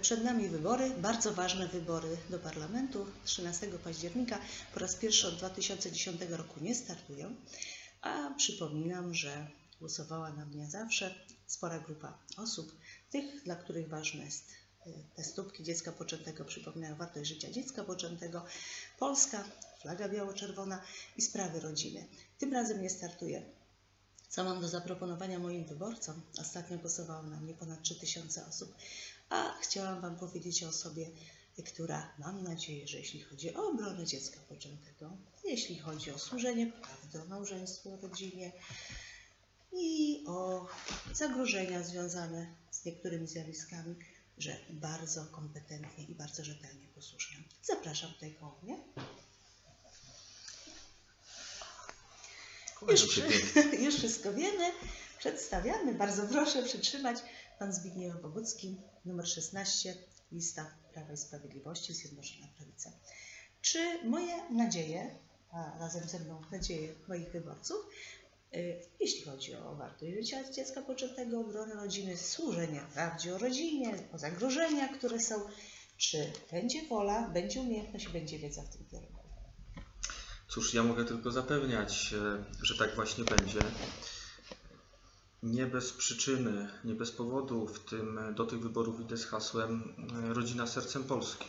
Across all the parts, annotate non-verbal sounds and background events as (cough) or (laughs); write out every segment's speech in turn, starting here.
Przed nami wybory, bardzo ważne wybory do parlamentu. 13 października po raz pierwszy od 2010 roku nie startuję, a przypominam, że głosowała na mnie zawsze spora grupa osób, tych, dla których ważne jest y, te stópki dziecka poczętego, przypominają wartość życia dziecka poczętego, Polska, flaga biało-czerwona i sprawy rodziny. Tym razem nie startuję. Co mam do zaproponowania moim wyborcom? Ostatnio głosowało na mnie ponad 3000 osób, a chciałam Wam powiedzieć o osobie, która mam nadzieję, że jeśli chodzi o obronę dziecka poczętego, jeśli chodzi o służenie prawdy, o małżeństwo, o rodzinie i o zagrożenia związane z niektórymi zjawiskami, że bardzo kompetentnie i bardzo rzetelnie posłuszam. Zapraszam tutaj koło mnie. Już, (laughs) już wszystko wiemy. Przedstawiamy. Bardzo proszę przytrzymać. Pan Zbigniew Bogucki, numer 16, lista Prawa i Sprawiedliwości, Zjednoczona Prawica. Czy moje nadzieje, a razem ze mną nadzieje moich wyborców, y, jeśli chodzi o wartość życia dziecka poczętego, obronę rodziny, służenie prawdzie o rodzinie, o zagrożenia, które są, czy będzie wola, będzie umiejętność i będzie wiedza w tym kierunku? Cóż, ja mogę tylko zapewniać, e, że tak właśnie będzie. Nie bez przyczyny, nie bez powodu w tym, do tych wyborów idę z hasłem e, Rodzina sercem Polski.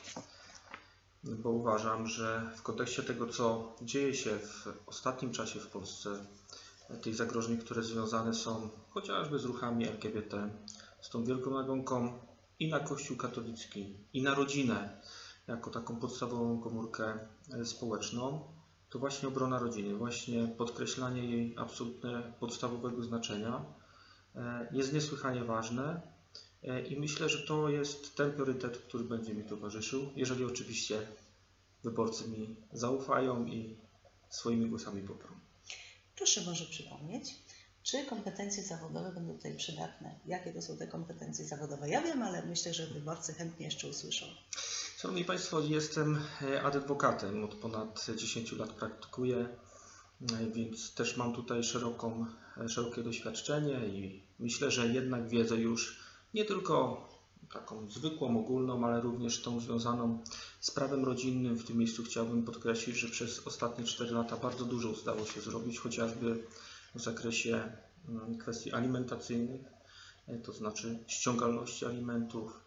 Bo uważam, że w kontekście tego, co dzieje się w ostatnim czasie w Polsce, e, tych zagrożeń, które związane są chociażby z ruchami LGBT, z tą wielką nagonką i na Kościół katolicki, i na rodzinę, jako taką podstawową komórkę społeczną, to właśnie obrona rodziny, właśnie podkreślanie jej absolutnie podstawowego znaczenia e, jest niesłychanie ważne e, i myślę, że to jest ten priorytet, który będzie mi towarzyszył, jeżeli oczywiście wyborcy mi zaufają i swoimi głosami poprą. Proszę może przypomnieć, czy kompetencje zawodowe będą tutaj przydatne? Jakie to są te kompetencje zawodowe? Ja wiem, ale myślę, że wyborcy chętnie jeszcze usłyszą. Szanowni Państwo, jestem e, adwokatem, od ponad 10 lat praktykuję, e, więc też mam tutaj szeroką, e, szerokie doświadczenie i myślę, że jednak wiedzę już nie tylko taką zwykłą, ogólną, ale również tą związaną z prawem rodzinnym. W tym miejscu chciałbym podkreślić, że przez ostatnie 4 lata bardzo dużo udało się zrobić, chociażby w zakresie mm, kwestii alimentacyjnych, to znaczy ściągalności alimentów,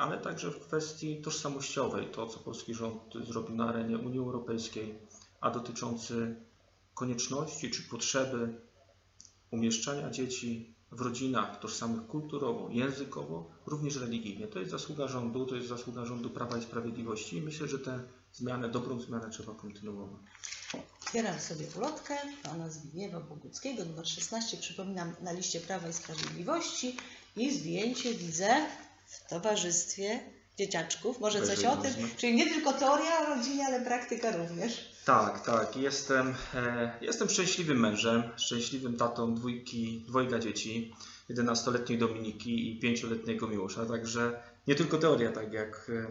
ale także w kwestii tożsamościowej, to co polski rząd zrobił na arenie Unii Europejskiej, a dotyczący konieczności czy potrzeby umieszczania dzieci w rodzinach tożsamych kulturowo, językowo, również religijnie. To jest zasługa rządu, to jest zasługa rządu Prawa i Sprawiedliwości i myślę, że tę zmianę, dobrą zmianę trzeba kontynuować. Otwieram sobie ulotkę pana Zbigniewa Boguckiego, numer 16, przypominam, na liście Prawa i Sprawiedliwości i zdjęcie widzę w towarzystwie dzieciaczków. Może coś o tym? Czyli nie tylko teoria o rodzinie, ale praktyka również. Tak, tak. Jestem, e, jestem szczęśliwym mężem, szczęśliwym tatą dwójki, dwojga dzieci, 11-letniej Dominiki i 5-letniego Miłosza. Także nie tylko teoria, tak jak e,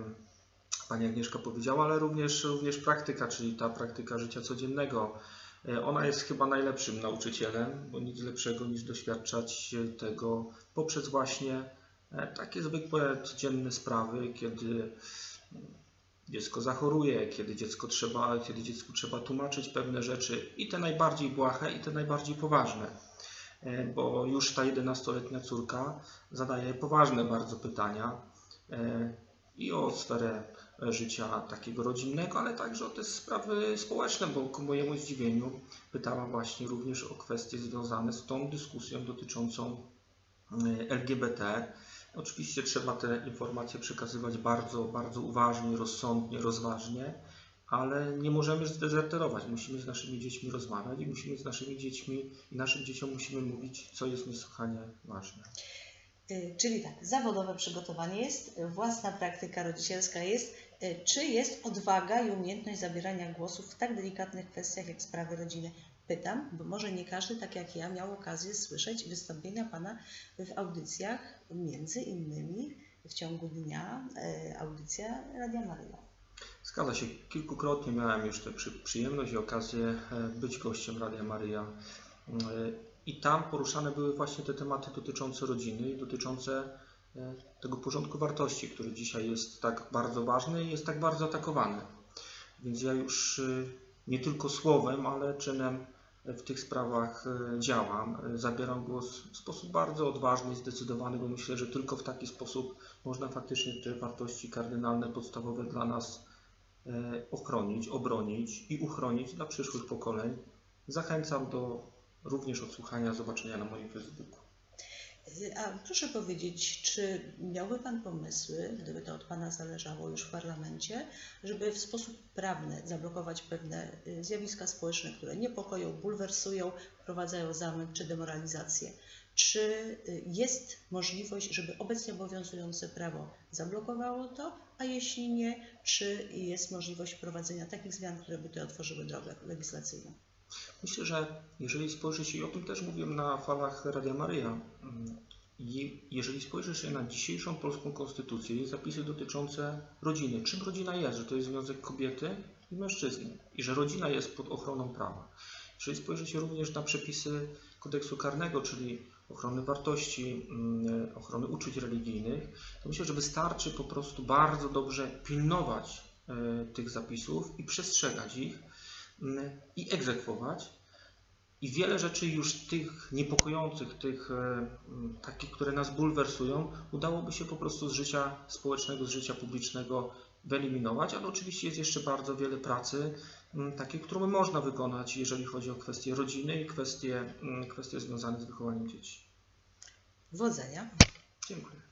Pani Agnieszka powiedziała, ale również, również praktyka, czyli ta praktyka życia codziennego. E, ona jest chyba najlepszym nauczycielem, bo nic lepszego niż doświadczać tego poprzez właśnie takie zwykłe, codzienne sprawy, kiedy dziecko zachoruje, kiedy, dziecko trzeba, kiedy dziecku trzeba tłumaczyć pewne rzeczy i te najbardziej błahe, i te najbardziej poważne. E, bo już ta 11-letnia córka zadaje poważne bardzo pytania e, i o sferę życia takiego rodzinnego, ale także o te sprawy społeczne, bo ku mojemu zdziwieniu pytała właśnie również o kwestie związane z tą dyskusją dotyczącą LGBT, Oczywiście trzeba te informacje przekazywać bardzo, bardzo uważnie, rozsądnie, rozważnie, ale nie możemy zdezerterować. Musimy z naszymi dziećmi rozmawiać i musimy z naszymi dziećmi i naszym dzieciom musimy mówić, co jest niesłychanie ważne. Y, czyli tak, zawodowe przygotowanie jest, własna praktyka rodzicielska jest. Y, czy jest odwaga i umiejętność zabierania głosów w tak delikatnych kwestiach jak sprawy rodziny? Pytam, bo może nie każdy, tak jak ja, miał okazję słyszeć wystąpienia Pana w audycjach, między innymi w ciągu dnia e, audycja Radia Maryja. Zgadza się. Kilkukrotnie miałem już tę przyjemność i okazję e, być gościem Radia Maryja. E, I tam poruszane były właśnie te tematy dotyczące rodziny i dotyczące tego porządku wartości, który dzisiaj jest tak bardzo ważny i jest tak bardzo atakowany. Więc ja już nie tylko słowem, ale czynem w tych sprawach e, działam. E, Zabieram głos w sposób bardzo odważny i zdecydowany, bo myślę, że tylko w taki sposób można faktycznie te wartości kardynalne, podstawowe dla nas e, ochronić, obronić i uchronić dla przyszłych pokoleń. Zachęcam do również odsłuchania, zobaczenia na moim Facebooku. A proszę powiedzieć, czy miałby Pan pomysły, gdyby to od Pana zależało już w parlamencie, żeby w sposób prawny zablokować pewne y, zjawiska społeczne, które niepokoją, bulwersują, wprowadzają zamęt czy demoralizację? Czy y, jest możliwość, żeby obecnie obowiązujące prawo zablokowało to, a jeśli nie, czy jest możliwość wprowadzenia takich zmian, które by tutaj otworzyły drogę legislacyjną? Myślę, że jeżeli spojrzysz, i o tym też mówiłem na falach Radia Maryja, i jeżeli spojrzysz się na dzisiejszą polską konstytucję i zapisy dotyczące rodziny, czym rodzina jest, że to jest związek kobiety i mężczyzny. I że rodzina jest pod ochroną prawa. Jeżeli spojrzy się również na przepisy kodeksu karnego, czyli ochrony wartości, mm, ochrony uczuć religijnych, to myślę, że wystarczy po prostu bardzo dobrze pilnować e, tych zapisów i przestrzegać ich i egzekwować. I wiele rzeczy już tych niepokojących, tych e, m, takich, które nas bulwersują, udałoby się po prostu z życia społecznego, z życia publicznego wyeliminować, ale oczywiście jest jeszcze bardzo wiele pracy, m, takiej, którą można wykonać, jeżeli chodzi o kwestie rodziny i kwestie, kwestie związane z wychowaniem dzieci. Wodzenia. Dziękuję.